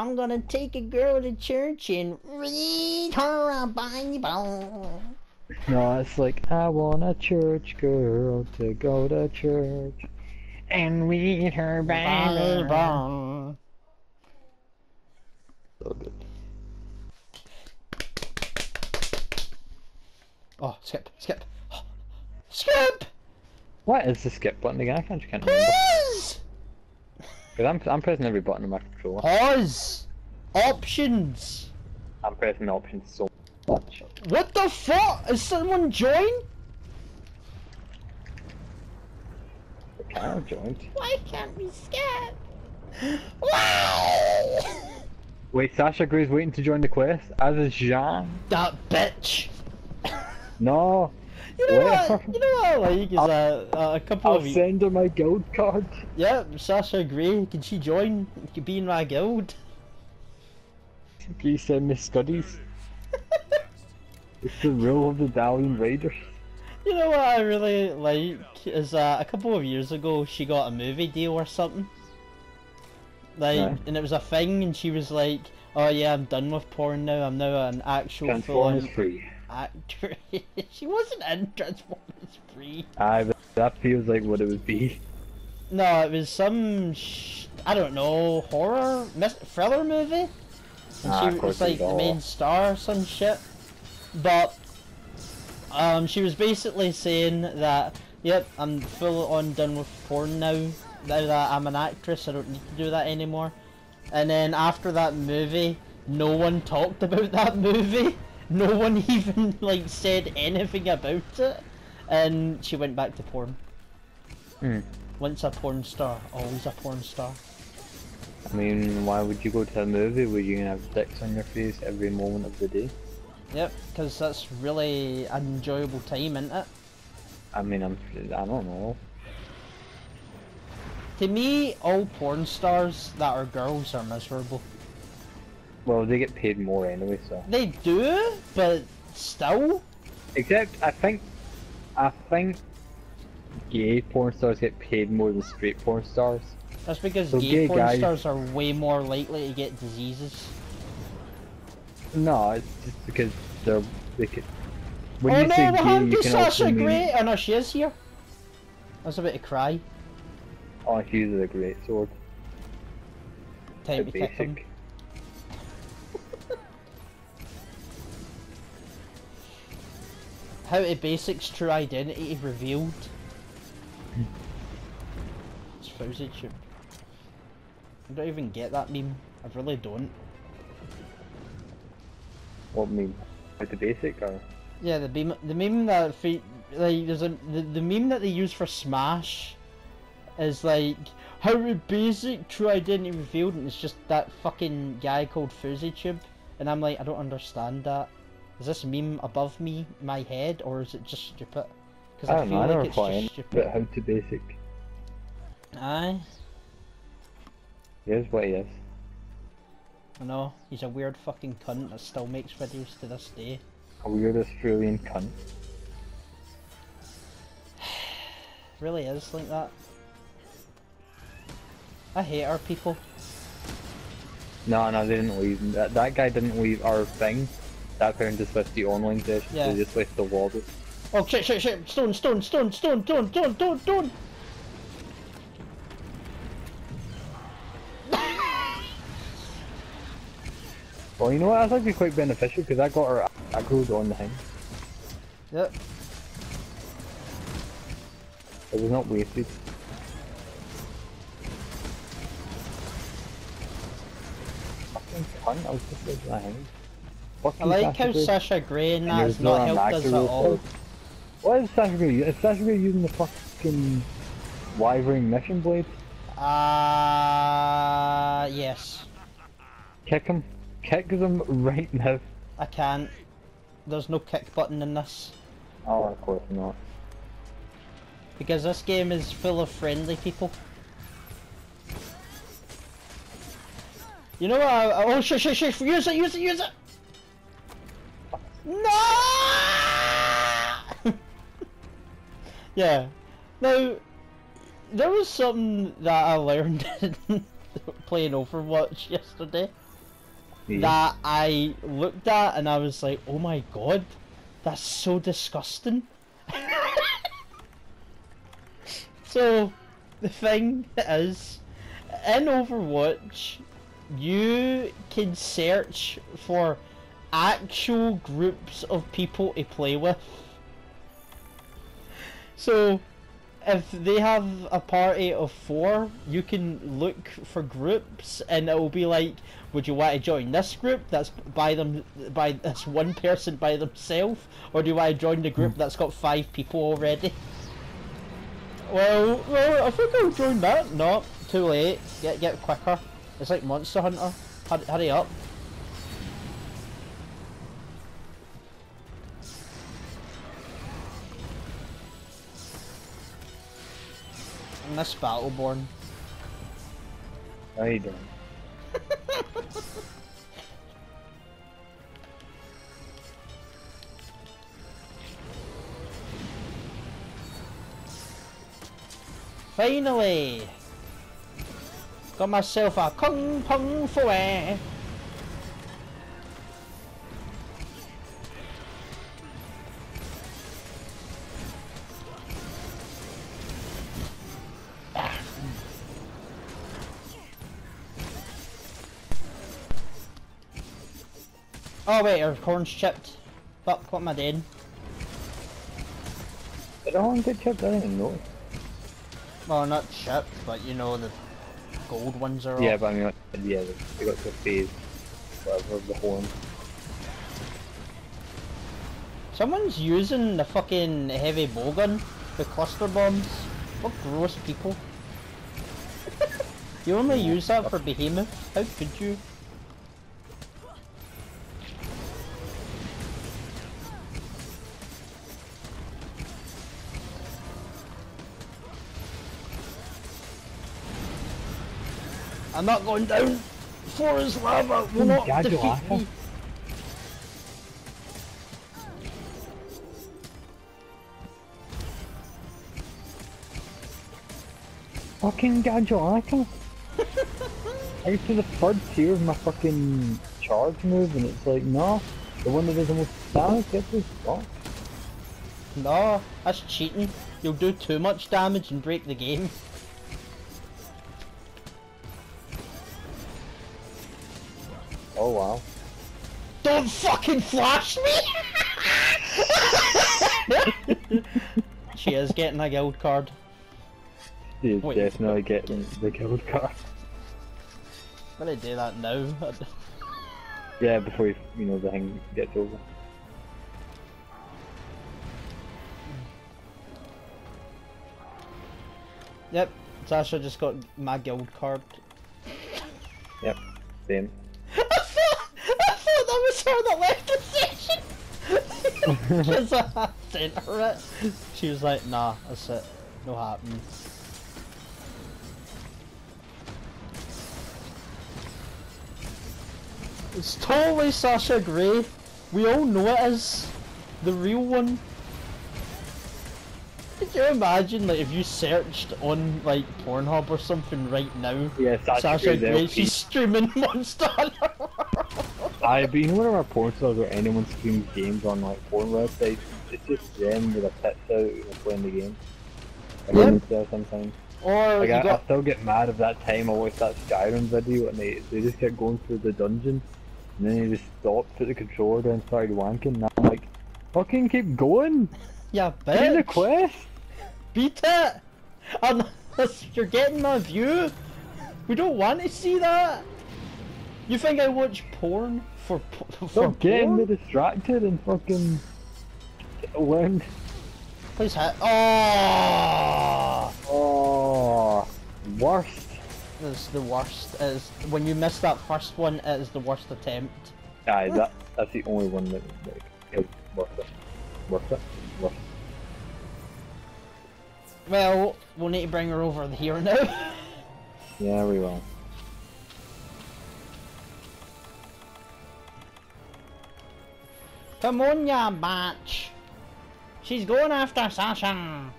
I'm gonna take a girl to church and read her a Bible. No, it's like I want a church girl to go to church and read her Bible. Bible. So good. Oh, skip, skip, skip. What is the skip button again? I can't, can't remember. Because I'm, I'm pressing every button on my controller. Pause. Options. I'm pressing options so much. What the fuck? Is someone joined? Have joined. Why can't we skip? Wow! Wait, Sasha Grey's waiting to join the quest, as is Jean. that bitch. No, You know Where? what? You know what I like is uh, uh, a couple I'll of. send her my guild card. Yep, Sasha Grey. Can she join? Can be in my guild? Please send me studies. It's the rule of the Dalian Raiders. You know what I really like is uh, a couple of years ago she got a movie deal or something. Like, Right. and it was a thing, and she was like, "Oh yeah, I'm done with porn now. I'm now an actual Transformers free. Actor." she wasn't in Transformers Free. Aye, but that feels like what it would be. No, it was some sh- I don't know horror thriller movie. And Ah, she was like the main star or some shit. But um, she was basically saying that, yep, I'm full on done with porn now. Now that I'm an actress, I don't need to do that anymore. And then after that movie, no one talked about that movie. No one even like said anything about it. And she went back to porn. Hmm. Once a porn star, always a porn star. I mean, why would you go to a movie where you can have dicks on your face every moment of the day? Yep, because that's really an enjoyable time, isn't it? I mean, I'm, I don't know. To me, all porn stars that are girls are miserable. Well, they get paid more anyway, so. They do, but still. Except, I think, I think gay porn stars get paid more than straight porn stars. That's because So gay, gay porn guys- stars are way more likely to get diseases. No, it's just because they're, they could, when oh you no, say gay, you can also Sasha mean, Grey? Oh no, she is here. I was about to cry. oh, she uses a great sword. Time to kick him. How to basics true identity revealed. it's Fauzi Tube. I don't even get that meme. I really don't. What meme? With the basic or? Yeah, the meme, the meme that fe- like there's a the, the meme that they use for Smash is like how to basic true identity revealed, and it's just that fucking guy called FuzzyTube, and I'm like I don't understand that. Is this meme above me, my head, or is it just stupid? Because I I, feel know, I like never it's just but stupid. how to basic. Aye, Here's what he is. I know he's a weird fucking cunt that still makes videos to this day. A weird Australian cunt. really is like that. I hate our people. No, no, they didn't leave. That, that guy didn't leave our thing. That parent just left the online session. Yeah. They just left the wall. Oh shit shit shit! Stone stone stone stone stone stone stone stone! Well, you know what? That's actually quite beneficial because I got her aggroed on the thing. Yep. It was not wasted. Fucking cunt, I was just like that thing. I like how Sasha Sasha Grey that's there's no not helped us at all. What is Sasha Grey? Is Sasha Grey using the fucking Wyvern mission blade? Uh yes. Kick him. Kick him right now. I can't. There's no kick button in this. Oh, of course not. Because this game is full of friendly people. You know what? I, oh shit shit shit! Use it! Use it! Use it! No! yeah. Now, there was something that I learned playing Overwatch yesterday. Yeah. that I looked at and I was like, oh my god, that's so disgusting. so, the thing is, in Overwatch, you can search for actual groups of people to play with. So, if they have a party of four, you can look for groups, and it will be like, would you want to join this group that's by them by this one person by themselves, or do you want to join the group hmm. that's got five people already? Well, well, I think I'll join that. No, too late. Get get quicker. It's like Monster Hunter. Hurry, hurry up. Miss Battleborn. How you doing? Finally! Got myself a Kung Pung Fu. Oh wait, our corn's chipped. Fuck, what am I doing? Did all get chipped? I didn't know. Well, not chipped, but you know the gold ones are Yeah, off. but I mean, like, yeah, they- got to phase, whatever, of the horn. Someone's using the fucking heavy bowgun, the cluster bombs. What gross people. you only use that for behemoth? How could you? I'm not going down. Four is lava. Will not Gadget defeat lava. me. Fucking Gadulaka! I get to the third tier of my fucking charge move and it's like, no, the one that does the most damage gets this fuck. No, that's cheating. You'll do too much damage and break the game. Oh wow. Don't fucking flash me! she is getting a guild card. He is Wait, definitely getting the guild card. I'm gonna do that now. Yeah, before you, you know, the thing gets over. yep, Sasha just got my guild card. Yep, same. I thought, I thought that was her that left the station! Because I sent her it. She was like, nah, that's it. No happening. It's totally Sasha Grey. We all know it is. The real one. Could you imagine like if you searched on like Pornhub or something right now? Yeah, Sasha, Sasha Grey's Grey, she's streaming Monster Hunter World. I but one of our porn stars or anyone streams games on like porn websites, it's just them with a tits out playing the game. I don't know sometimes. Or Like I, I still get mad of that time I watched that Skyrim video and they they just kept going through the dungeon and then they just stopped, put the controller down, and started wanking. And I'm like, fucking keep going, yeah, get in the quest. Beat it. Unless you're getting my view. We don't want to see that. You think I watch porn for po- for Stop getting me distracted and fucking learn. Please hit. Oh, ah! Oh, ah, worst. this is the worst. It is when you miss that first one. It is the worst attempt. Aye, that that's the only one that like is worth it. Worth it. Worth it. Well, we'll need to bring her over here now. Yeah, we will. Come on, ya bitch. She's going after Sasha.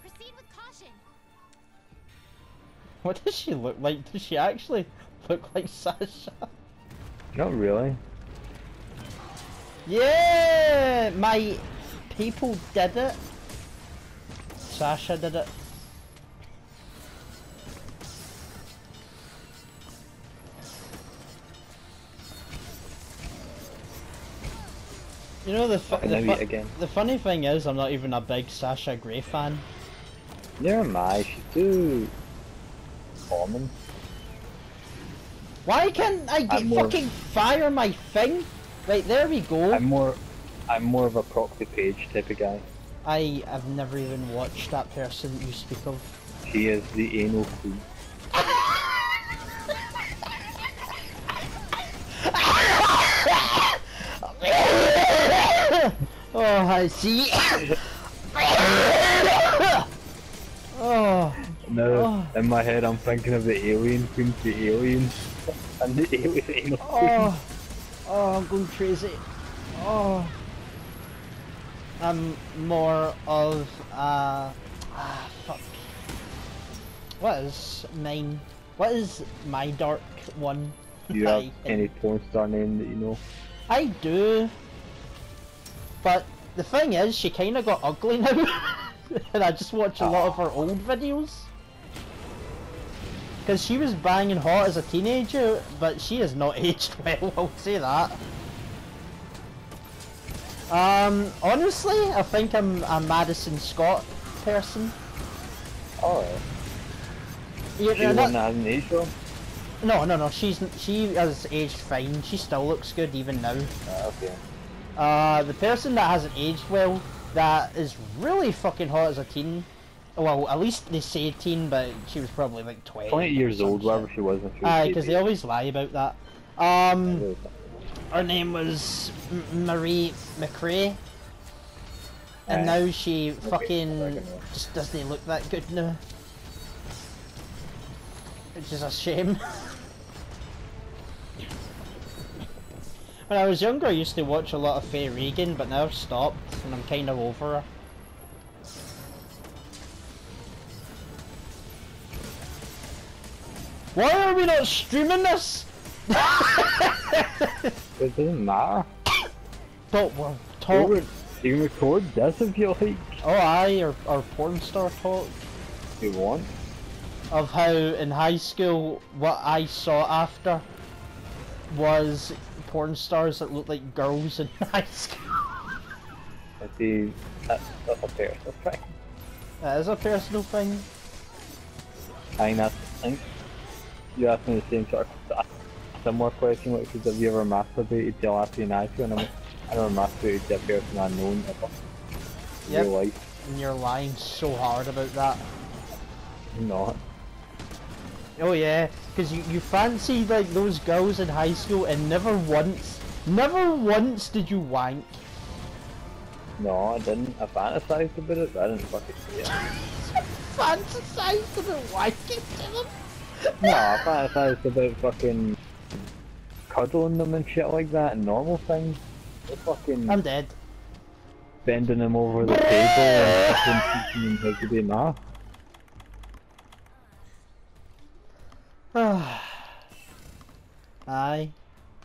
Proceed with caution. What does she look like? Does she actually look like Sasha? Not really. Yeah, my people did it. Sasha did it. You know the fu- the, fu- again. the funny thing is I'm not even a big Sasha Grey fan. Never mind, she's too common. Why can't I get more- fucking fire my thing? Right there we go. I'm more, I'm more of a Proxy Paige type of guy. I have never even watched that person you speak of. She is the anal queen. oh, I see. oh, Oh. in my head, I'm thinking of the alien queen, the alien, and the alien queen. oh, oh, I'm going crazy. Oh, I'm more of uh, ah, fuck. What is mine? What is my dark one? Do you have any porn star name that you know? I do. But the thing is, she kind of got ugly now. and I just watch a lot of her old videos. Because she was banging hot as a teenager, but she has not aged well, I'll say that. Um, honestly, I think I'm a Madison Scott person. Oh, she's the not- one that hasn't aged no, no, no, she's she has aged fine. She still looks good even now. Ah, okay. Uh, the person that hasn't aged well, that is really fucking hot as a teen. Well, at least they say teen, but she was probably like 20. 20 years old, whatever she was when she was Aye, because they always lie about that. Um, her name was M- Marie McCray. And now she fucking I can know. just doesn't look that good now. Which is a shame. when I was younger, I used to watch a lot of Faye Reagan, but now I've stopped, and I'm kind of over her. Why are we not streaming this? It doesn't matter. We're You talk. can- You record this if you like. Oh, aye, or, or porn star talk. You want. of how in high school what I saw after was porn stars that look like girls in high school. Uh, uh, uh, I see. That's, that's a personal thing. That is a personal thing. I. I think you asked me the same sort of a similar question, which is have you ever masturbated to and Ashley? And I'm, I never masturbated to a person I've known ever. In Yep. real life. And you're lying so hard about that. I'm not. Oh yeah, because you, you fancy like those girls in high school and never once, never once did you wank. No, I didn't. I fantasized about it, but I didn't fucking see it. Fantasized about wanking to them. No, I fantasized about fucking cuddling them and shit like that and normal things. But fucking I'm dead. bending them over the table and fucking teaching them how to. Aye.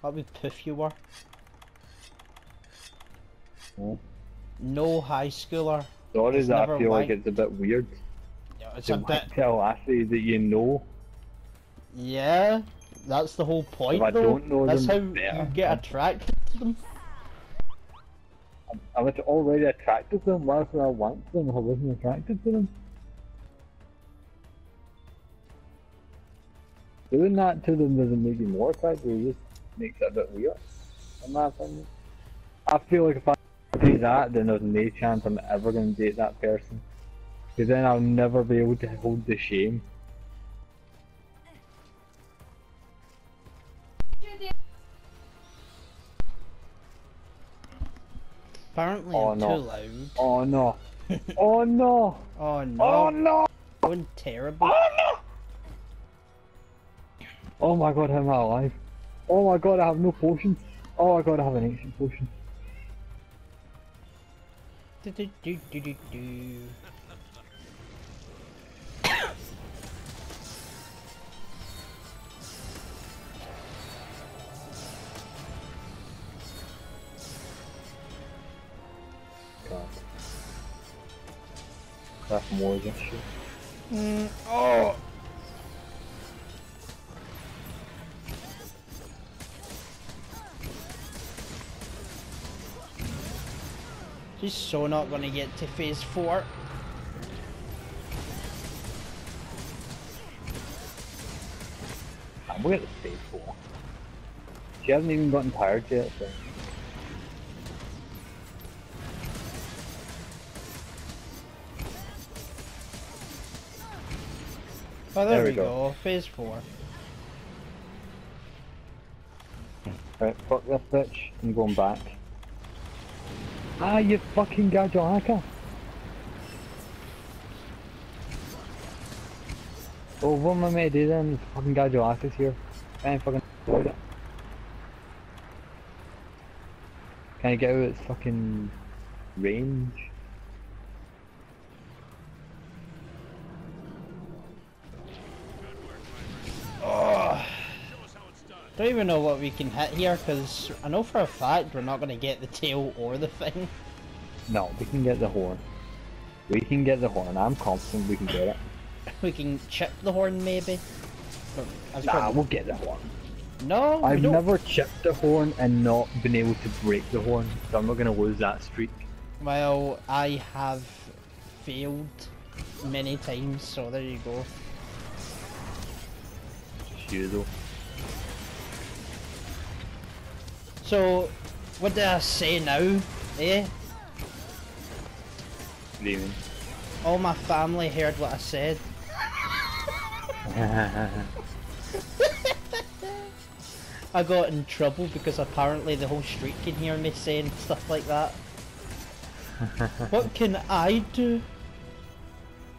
What wee poof you were. Yeah. No high schooler. Sorry It's that I feel like it's a bit weird It's to a bit to lassie that you know. Yeah, that's the whole point I though. don't know that's how them, yeah. you get attracted to them. I was already attracted to them, why would I want them if I wasn't attracted to them? Doing that to them doesn't make you more attracted, it just makes it a bit weird, in my opinion. I feel like if I do that, then there's no chance I'm ever going to date that person. Because then I'll never be able to hold the shame. Apparently Oh, I'm no. too loud. Oh, oh no! oh no! Oh no. Oh no! Going terrible. Oh no! Oh my god, am I alive? Oh my god, I have no potions. Oh my god, I have an ancient potion. Do, do, do, do, do, do. More against. Mm, oh! She's so not gonna get to phase 4. I'm gonna phase four. She hasn't even gotten tired yet, so. Oh, there, There we we go. go. Phase 4. Right, fuck this bitch. I'm going back. Ah, you fucking Gajoaka! Oh, what am I do then? Fucking Gajoaka's here. I ain't fucking. Can I get out of its fucking range? Don't even know what we can hit here because I know for a fact we're not gonna get the tail or the thing. No, we can get the horn. We can get the horn. I'm confident we can get it. We can chip the horn maybe. As Nah, we'll get the horn. no, I've never chipped the horn and not been able to break the horn, so I'm not gonna lose that streak. Well, I have failed many times, so there you go. Just you though. So, what did I say now? Eh? Leaving. All my family heard what I said. I got in trouble because apparently the whole street can hear me saying stuff like that. what can I do?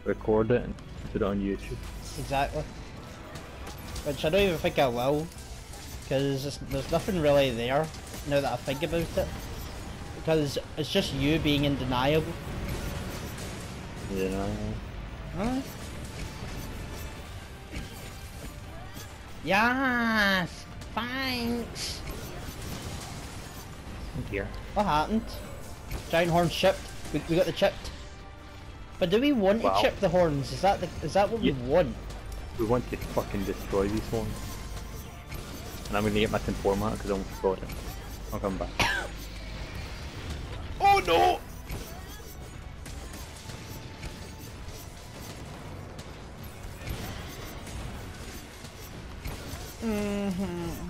Record it and put it on YouTube. Exactly. Which I don't even think I will, because there's nothing really there now that I think about it. Because it's just you being undeniable. know. Huh? Yes! Thanks! Here. What happened? Giant horn chipped. We, we got the chipped. But do we want Wow. to chip the horns? Is that the, is that what Yeah. we want? We want to fucking destroy these ones. And I'm gonna get my temporma because I almost forgot it. I'll come back. Oh no! Mm-hmm.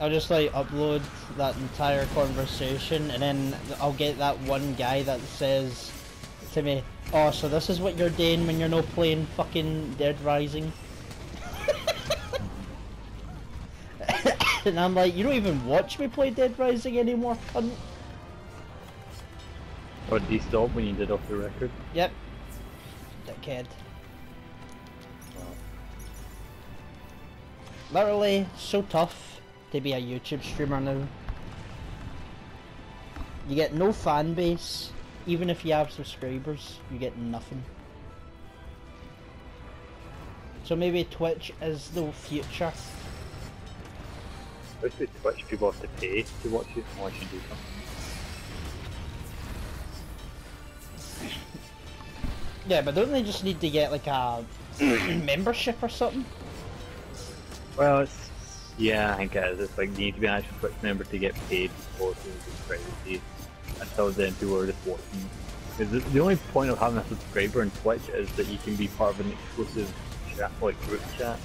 I'll just like upload that entire conversation and then I'll get that one guy that says to me, Oh, so this is what you're doing when you're not playing fucking Dead Rising? and I'm like, you don't even watch me play Dead Rising anymore, cunt. Or did he stop when you did off the record? Yep. Dickhead. Literally, so tough to be a YouTube streamer now. You get no fan base, even if you have subscribers, you get nothing. So maybe Twitch is the future. Especially Twitch, people have to pay to watch it unless you do something. Yeah, but don't they just need to get like a membership or something? Well, it's yeah, I think it is. It's like you need to be an actual Twitch member to get paid for to the privacy. Until then, people are just watching. 'Cause the, the only point of having a subscriber in Twitch is that you can be part of an exclusive chat, like group chat.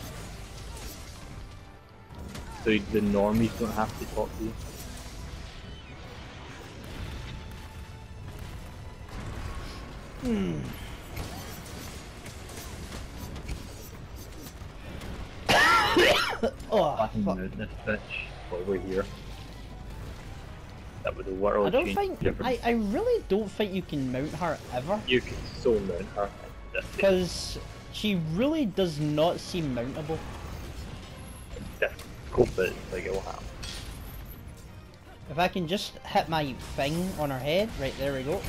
So the normies don't have to talk to you. Hmm. Oh, Fucking fuck. this bitch over here. That was a world I don't think difference. I, I really don't think you can mount her ever You can so mount her. Because she really does not seem mountable. difficult, but like it will happen. If I can just hit my thing on her head, right there we go.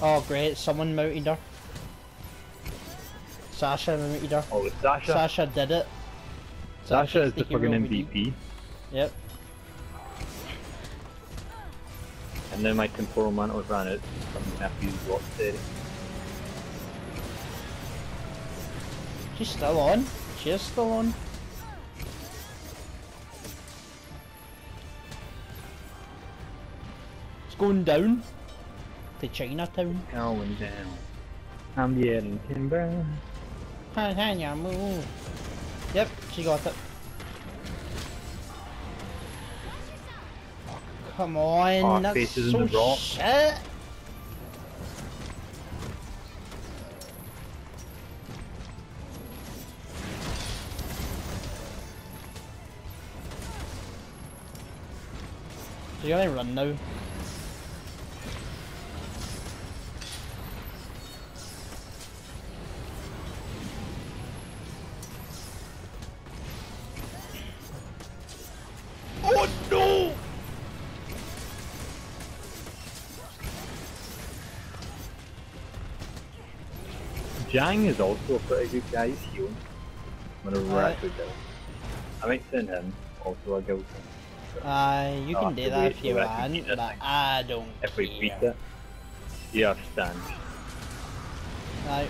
Oh great, someone mounted her. Sasha mounted her. Oh, Sasha. Sasha did it. Sasha is the fucking. MVP. Yep. And then my temporal mantle ran out. So I'm gonna have to use block steady. She's still on. She is still on. It's going down to Chinatown. Going down. I'm yelling timber. Tanya, move. Yep, she got it. Come on, Oh, that's faces in the rock. shit. So you gotta run now. Jang is also a pretty good guy. He's healing. Whenever we're Aye. actually down. I might send him also a guild. Uh, you I'll can have do that if you want, but thing. I don't If we beat care. it. You understand. I,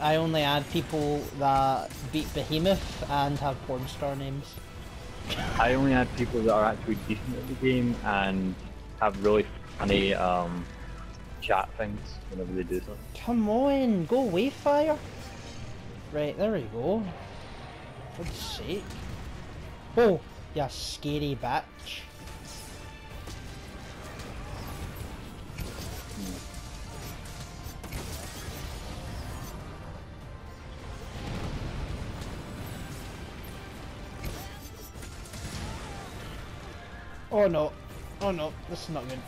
I only add people that beat Behemoth and have porn star names. I only add people that are actually decent at the game and have really funny um, chat things whenever they do something. Come on, go away, fire. Right, there we go. For God's sake. Oh, you scary batch. Oh no. Oh no, this is not good.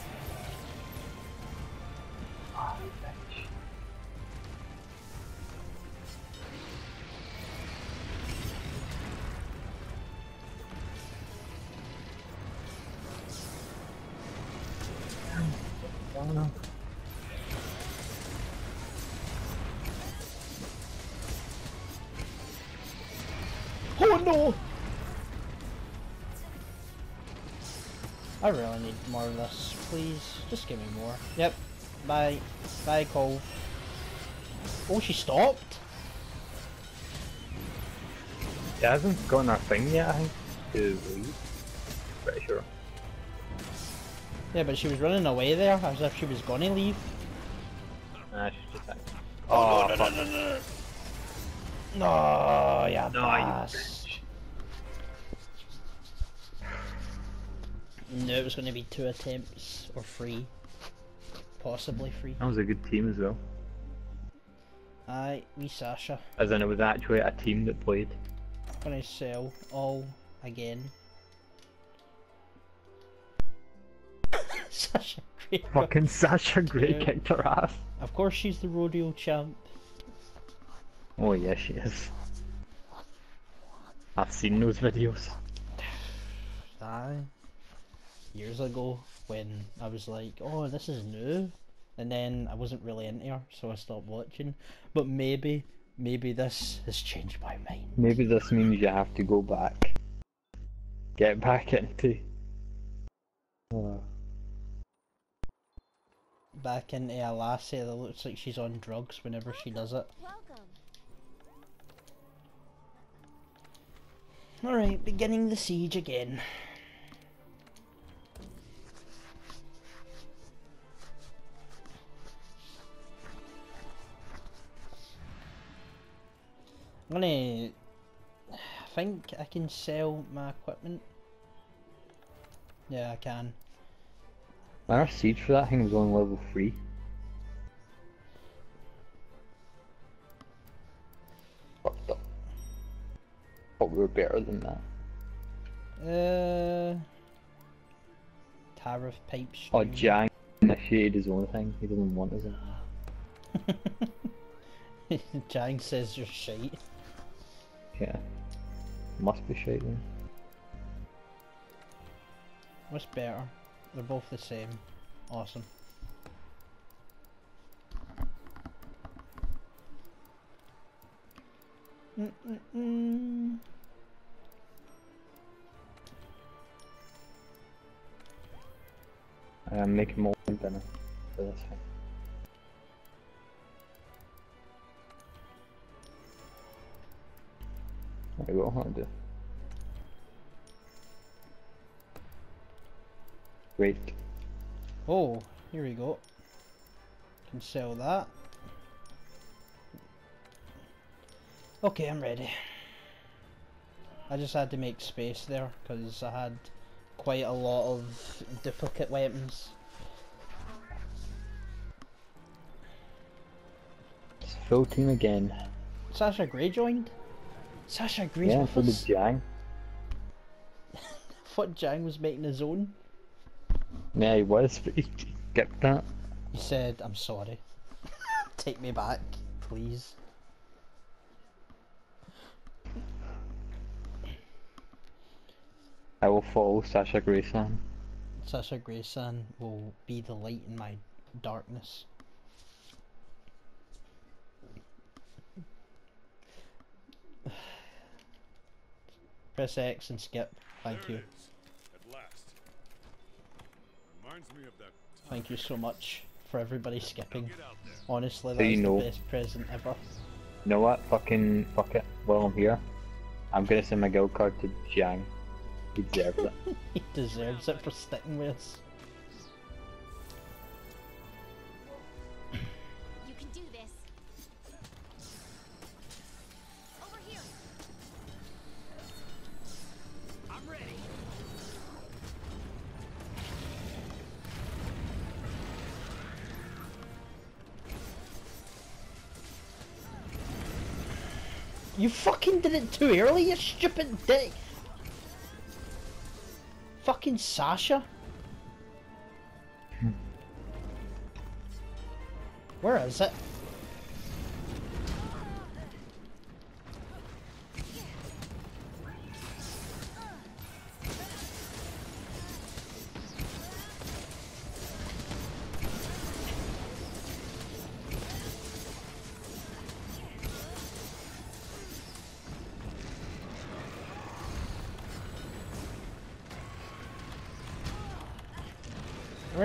I really need more of this, please. Just give me more. Yep. Bye. Bye, Cole. Oh, she stopped? It hasn't gotten her thing yet, I think, to leave. Pretty sure. Yeah, but she was running away there as if she was gonna leave. Nah, she's just acting. Oh, no, oh, no, fuck. no, no, no. yeah, No, you pass. bitch. No, it was gonna be two attempts, or three. Possibly three. That was a good team as well. Aye, we Sasha. As in, it was actually a team that played. Gonna sell all again. Sasha great. Fucking Sasha Grey Yeah. kicked her ass. Of course she's the rodeo champ. Oh, yeah, she is. I've seen those videos. Aye. Years ago when I was like, oh this is new and then I wasn't really into her so I stopped watching. But maybe maybe this has changed my mind. Maybe this means you have to go back. Get back into. Uh, Back into a lassie that looks like she's on drugs whenever she does it. Welcome. Alright, beginning the siege again. I'm gonna... I think I can sell my equipment. Yeah, I can. our siege for that thing was on level 3. Fucked up. But we were better than that. Uh... Tariff pipe Oh. Jang initiated his own thing. He doesn't want us in. Jang says you're shite. Yeah. Must be shaking. What's better? They're both the same. Awesome. Mm -mm -mm. Uh, I'm making more dinner for this one. There we go, I'll do. Great. Oh, here we go. Can sell that. Okay, I'm ready. I just had to make space there because I had quite a lot of duplicate weapons. It's full team again. Sasha Grey joined? Sasha Grey's yeah, with so did us? Jang. thought Jang was making his own. Yeah, he was, but he skipped that. He said, I'm sorry. Take me back, please. I will follow Sasha Grayson. Sasha Grayson will be the light in my darkness. Press X and skip. Thank There you. At last. Reminds me of that. Thank you so much for everybody skipping. Get out there. Honestly, that's you the know. best present ever. You know what? Fucking fuck it. While I'm here, I'm gonna send my guild card to Jiang. He deserves it. he deserves it for sticking with us. Did it too early, you stupid dick! Fucking Sasha! Hmm. Where is it?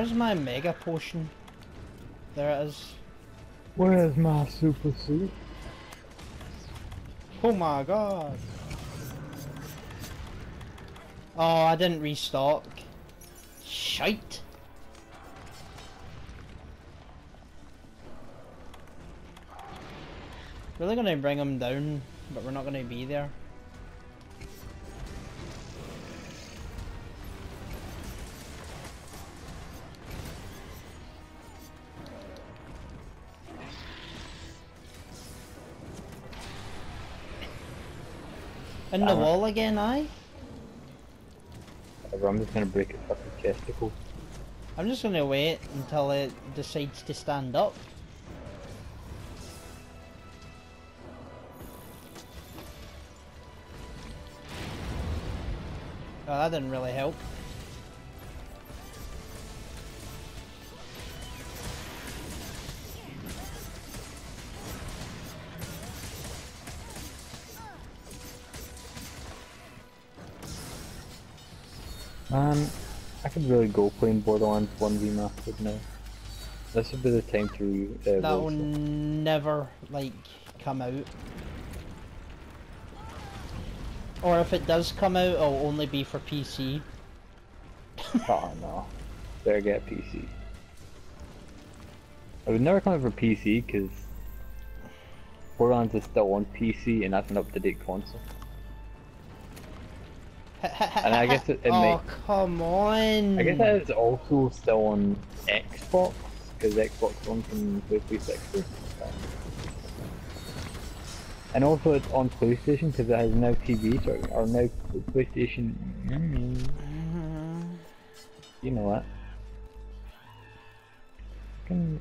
Where's my mega potion? There it is. Where's my super suit? Oh my god. Oh, I didn't restock. Shite. Really gonna bring him down, but we're not gonna be there. In the wall again? Whatever, I'm just gonna break its fucking chesticle. I'm just gonna wait until it decides to stand up. Oh, that didn't really help. Man, I could really go playing Borderlands 1v Mastered now. This would be the time to uh, That will never, like, come out. Or if it does come out, it'll only be for PC. Oh no. Better get PC. I would never come out for PC because Borderlands is still on PC and that's an up-to-date console. And I guess it- it oh, may- come on! I guess that is also still on Xbox because Xbox One can play 360. And also it's on PlayStation because it has no TV, so or now PlayStation. Mm, Mhm. you know what? Can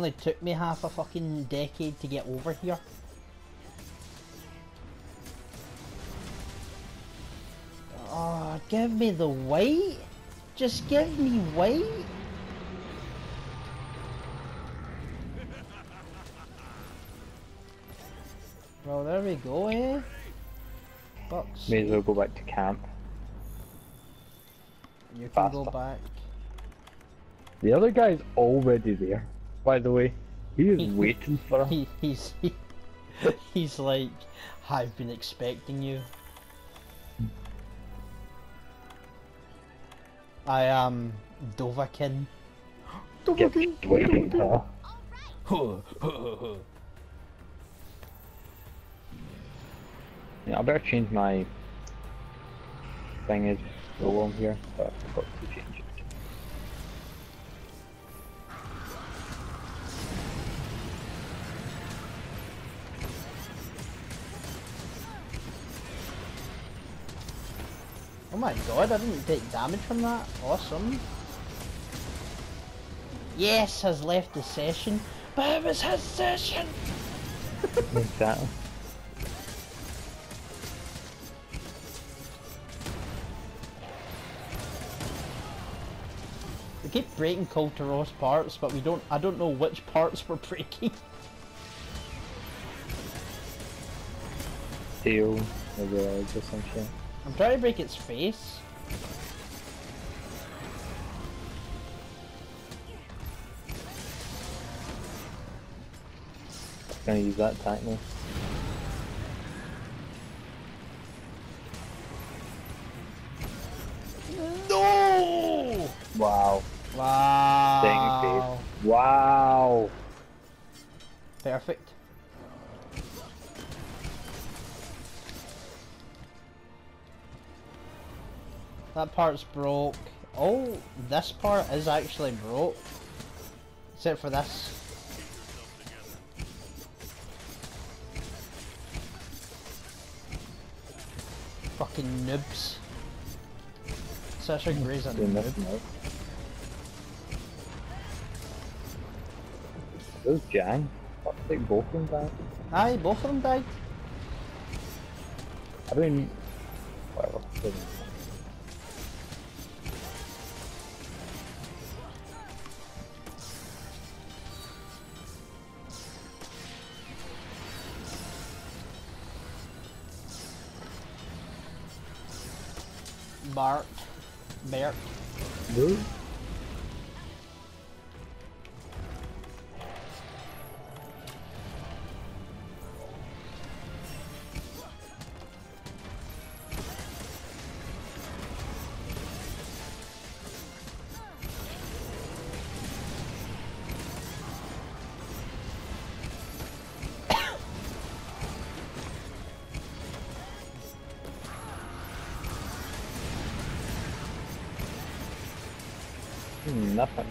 Only took me half a fucking decade to get over here. Oh, give me the weight. Just give me weight. Well, there we go, eh? Bucks. May as well go back to camp. You can go back. The other guy's already there, by the way. He is waiting for us. He, he's he, he's like, I've been expecting you. I am Dovahkiin. Get waiting, huh? Yeah, I better change my thing is go on here, but I forgot to change Oh my god, I didn't take damage from that. Awesome. Yes, has left the session, but it was his session. Exactly. We keep breaking Kulve Taroth's parts, but we don't. I don't know which parts we're breaking. The legs or some shit. I'm trying to break its face. Gonna use that attack now. No! Wow. Wow. Wow. Perfect. That part's broke. Oh, this part is actually broke. Except for this. Fucking noobs. Gray's a Doing noob. this now. Those Jang. Fuck, like both of them died. Aye, both of them died. I don't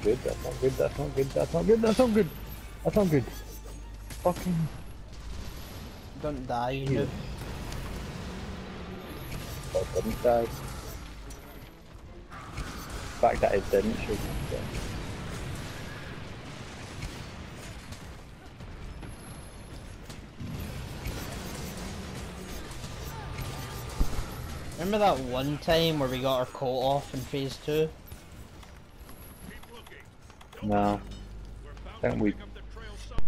good, that's not good, that's not good, that's not good, that's not good. That's not good. Fucking. Don't die, Oh, didn't die. The fact that it didn't should be. Remember that one time where we got our coat off in phase 2? No, Don't we-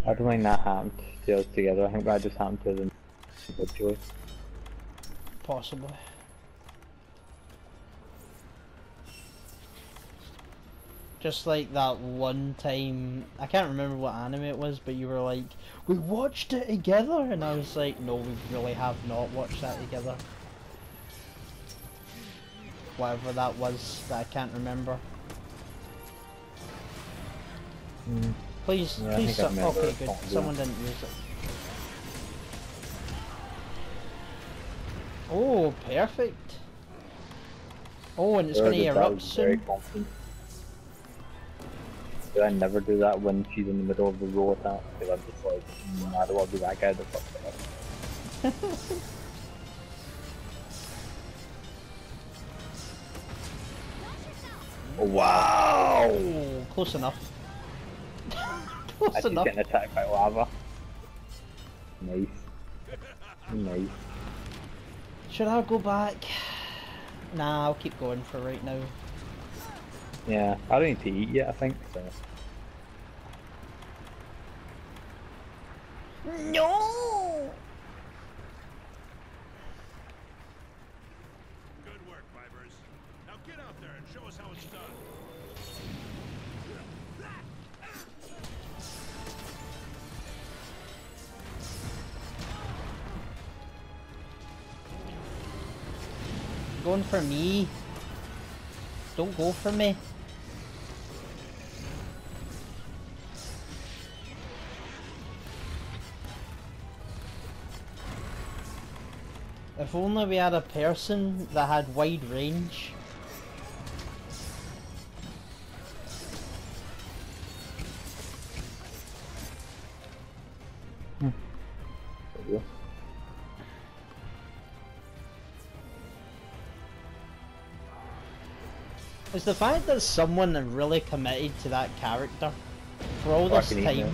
I don't think that happened to us together. I think that just happened to them individually. Possibly. Just like that one time, I can't remember what anime it was, but you were like, we watched it together, and I was like, no, we really have not watched that together. Whatever that was, that I can't remember. Mm. Please, Yeah, please, so- okay, good. Someone didn't use it. Oh, perfect. Oh, and it's gonna that erupt soon. Do I never do that when she's in the middle of the row attack? Because I'm just like, mm, I don't want to be that guy that fucks it up. Wow! Oh, close enough. Close As enough. getting attacked by lava. Nice. Nice. Should I go back? Nah, I'll keep going for right now. Yeah, I don't need to eat yet, I think, so. No! Going for me. Don't go for me. If only we had a person that had wide range. It's the fact that someone really committed to that character for all this Fucking time. me.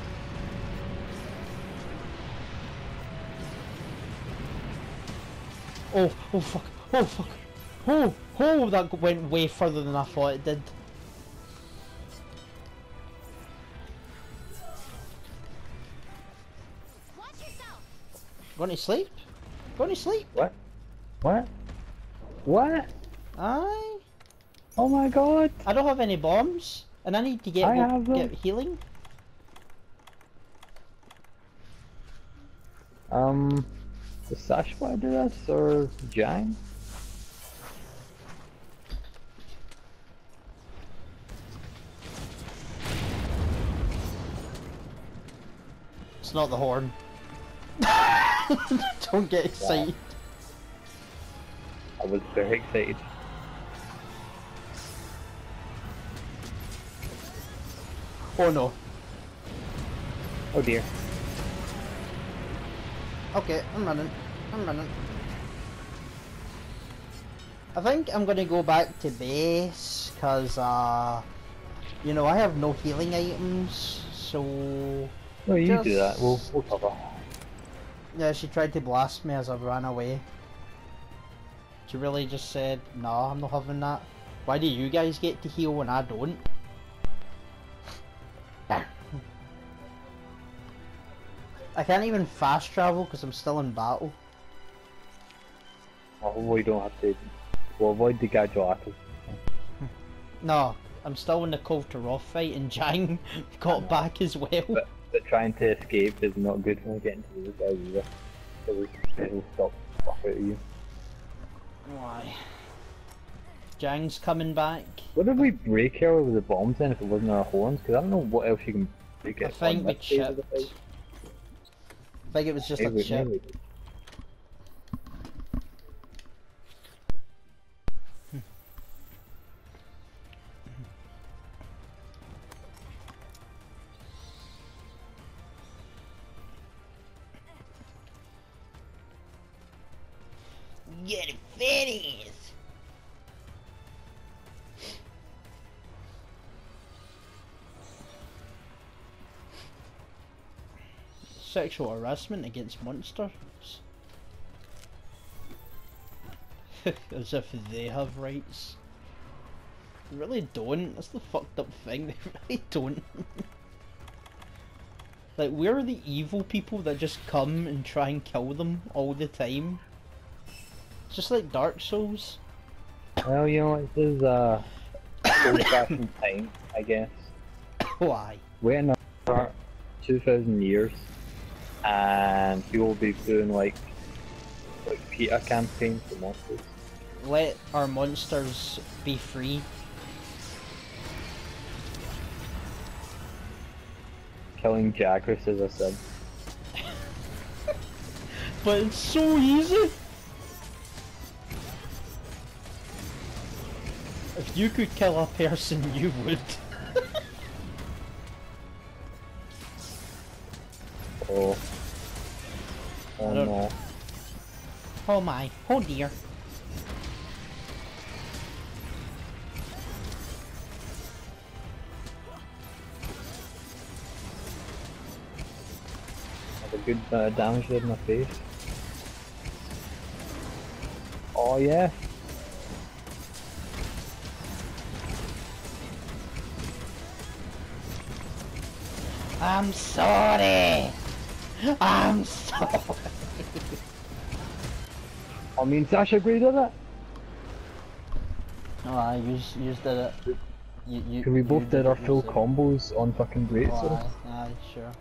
Oh, oh fuck, oh fuck, oh, oh, that went way further than I thought it did. Watch yourself. Going to sleep? Going to sleep? What? What? What? Aye. Oh my god! I don't have any bombs, and I need to get I get healing. Um, does Sash want to do this, or Jang? It's not the horn. don't get excited. I was very excited. Oh no. Oh dear. Okay, I'm running. I'm running. I think I'm gonna go back to base, cause uh, you know, I have no healing items, so No, you do that. We'll, we'll cover. yeah, she tried to blast me as I ran away. She really just said, "No, I'm not having that." Why do you guys get to heal when I don't? I can't even fast travel because I'm still in battle. Hopefully, don't have to. We'll avoid the Gajalakas. No, I'm still in the Kulve Taroth fight and Jang got back as well. But, but trying to escape is not good when we get into those guys either. So we it'll stop the fuck out of you. Why? Jang's coming back. What did we break her with the bombs then if it wasn't our horns? Because I don't know what else you can break I think we this phase of the chipped. Fight. I think it was just a Maybe- chip. maybe. Get it finished! Sexual harassment against monsters? As if they have rights. They really don't. That's the fucked up thing. They really don't. like, where are the evil people that just come and try and kill them all the time. It's just like Dark Souls. Well, you know, this is uh, old-fashioned time, I guess. Why? Waiting for 2,000 years, and you will be doing like like PETA campaigns for monsters. Let our monsters be free. Killing Jagras, as I said. But it's so easy! If you could kill a person, you would. Oh my. Oh dear. Have a good uh, damage there in my face. Oh yeah. I'm sorry. I'm sorry. I mean Sasha Grey did it. Oh, I used used it. You, you, Cause we both you did our full combos on fucking Great Oh, aye, aye, sure.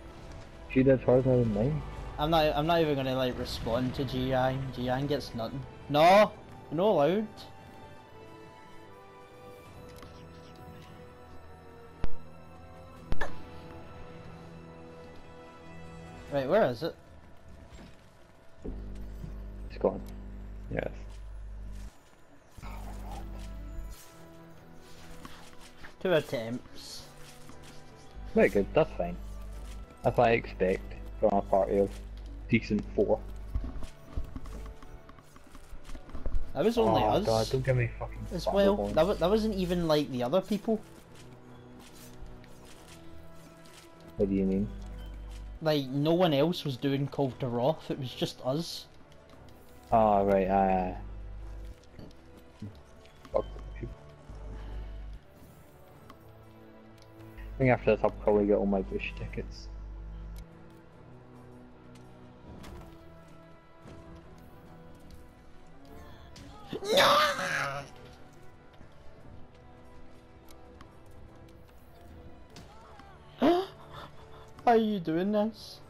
She did hers I did mine. I'm not. I'm not even gonna like respond to Gian. Gian gets nothing. No, you're allowed. Right, where is it? It's gone. Yes. Two attempts. Very good, that's fine. That's what I expect from a party of decent four. That was only oh, us God, don't give me fucking as well. horns. That, wa- that wasn't even like the other people. What do you mean? Like no one else was doing Kulve Taroth. It was just us. Oh, right, aye, aye. Fuck you. I think after this I'll probably get all my bush tickets. How are you doing this?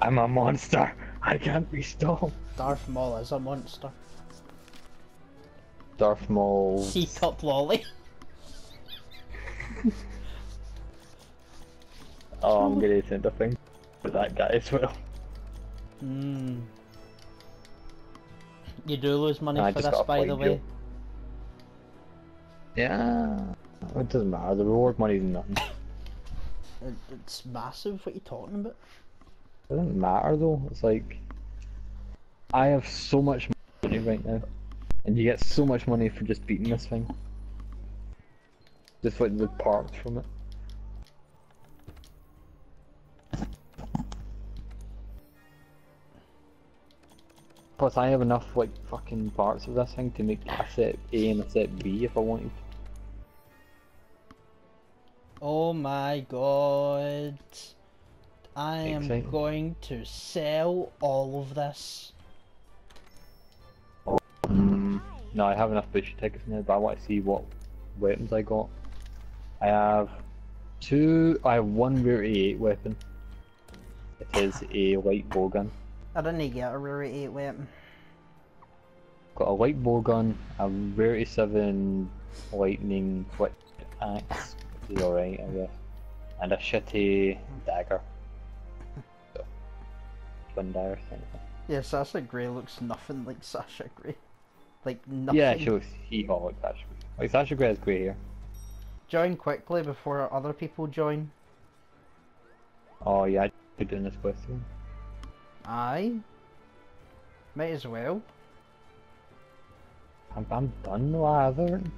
I'm a monster! I can't be stopped! Darth Maul is a monster. Darth Maul. C cup lolly. Oh, I'm gonna send a thing for that guy as well. Hmm. You do lose money I for just this, by the way. Joe. Yeah. It doesn't matter, the reward money's nothing. It's massive. What are you talking about? Doesn't matter though, it's like I have so much money right now. And you get so much money for just beating this thing. Just like the parts from it. Plus I have enough like fucking parts of this thing to make a set A and a set B if I wanted. Oh my god. I am Exciting. going to sell all of this. No, I have enough butcher tickets now, but I want to see what weapons I got. I have two. I have one rarity eight weapon. It is a light bow gun. I didn't get a rarity 8 weapon. Got a light bow gun, a rarity seven lightning quick axe, which is alright, I guess, and a shitty dagger. So, twin dagger thing. Yeah, Sasha Grey looks nothing like Sasha Grey. Like nothing. Yeah, she looks hee haw like Sasha. Grey has grey hair. Join quickly before other people join. Oh yeah, I could doing this question. Aye. Might as well. I'm, I'm done though, I have everything.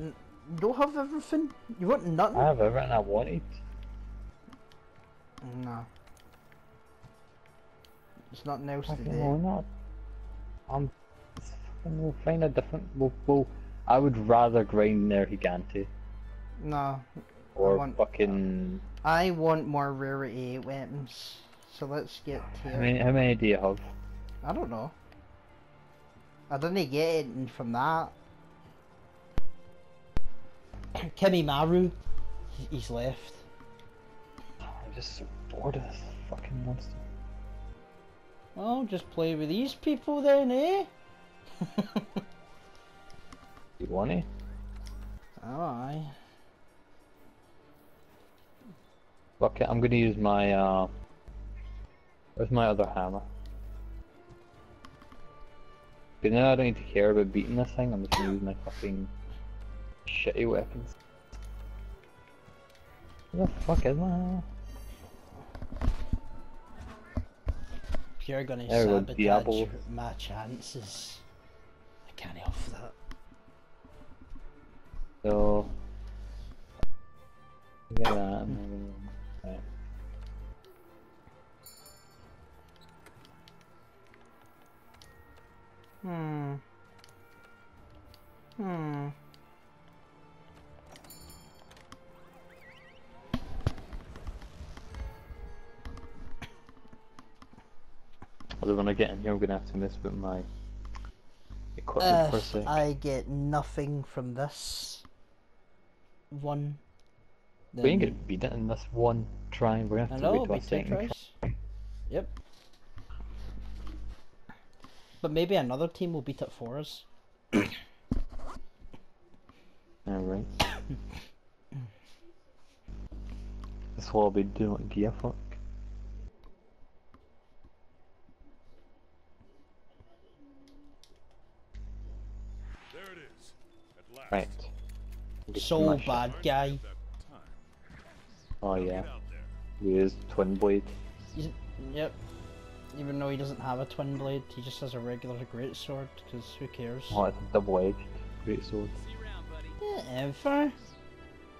You don't have everything. You want nothing? I have everything I wanted. No. There's not else to Fucking why not? I'm. fucking- We'll find a different. We'll, we'll, I would rather grind their Gigante No. or want- fucking. I want more rarity weapons. So let's get How here. many, how many do you have? I don't know. I didn't get it from that. Kimimaru, he- he's left. I'm just so bored of this fucking monster. Oh, just play with these people then, eh? You want it? aye. Fuck it, I'm gonna use my, uh. Where's my other hammer? But now I don't need to care about beating this thing, I'm just gonna use my fucking shitty weapons. Where the fuck is my hammer? You're gonna there sabotage my chances. I can't help that. So get that and. Hmm. Hmm. Although when I get in here, I'm gonna have to mess with my equipment for a Uh, sec. I get nothing from this one. we ain't gonna beat it in this one try. We're gonna have to wait till a second. tries. Yep. But maybe another team will beat it for us. Alright. This will be doing what gear fuck. Right. Get So my shit. bad guy. Oh yeah. He out there. With his twin blade. He's, yep. Even though he doesn't have a twin blade, he just has a regular great sword. because who cares? Oh, it's a double edged great sword. Whatever.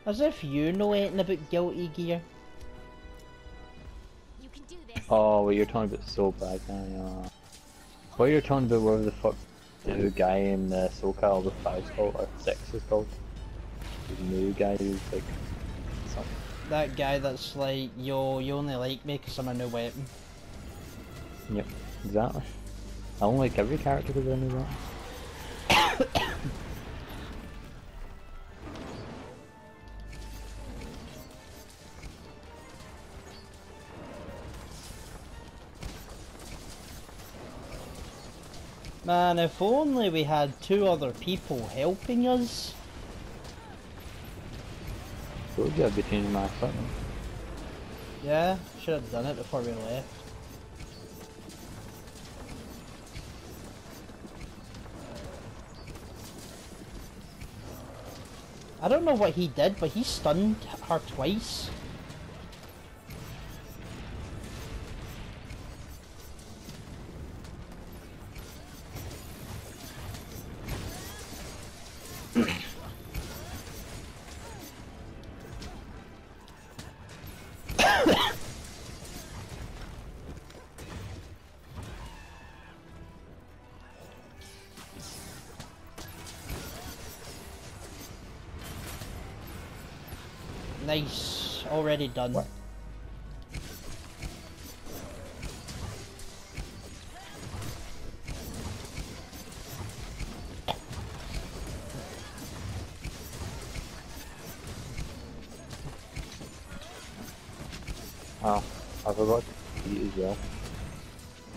As if you know anything about Guilty Gear. You can do this. Oh, what you're talking about so bad now. Uh, what you're talking about, whatever the fuck the guy in uh, SoCal the five's called, or six is called. The new guy who's like something. That guy that's like, yo, you only like me because I'm a new weapon. Yep, exactly. I don't like every character because I know that. Man, if only we had two other people helping us. Told you I'd be changing my equipment. Yeah, should have done it before we left. I don't know what he did, but he stunned her twice. Already done. What? Oh, I forgot to eat as well.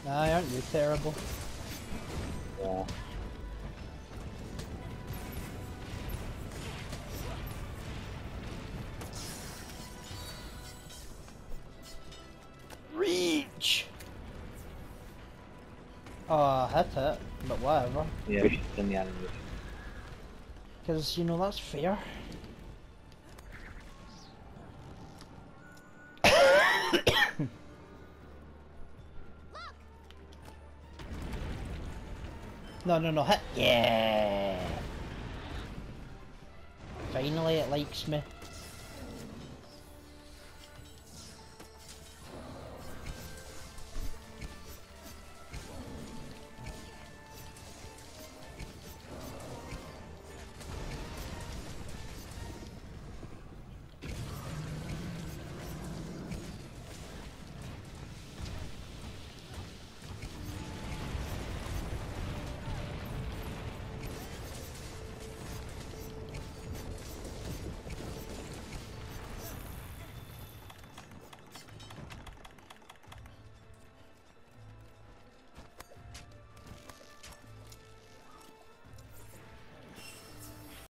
Aye, aren't you terrible? Yeah. In the animation. Because, you know, that's fair. no, no, no, hit. Yeah! Finally, it likes me.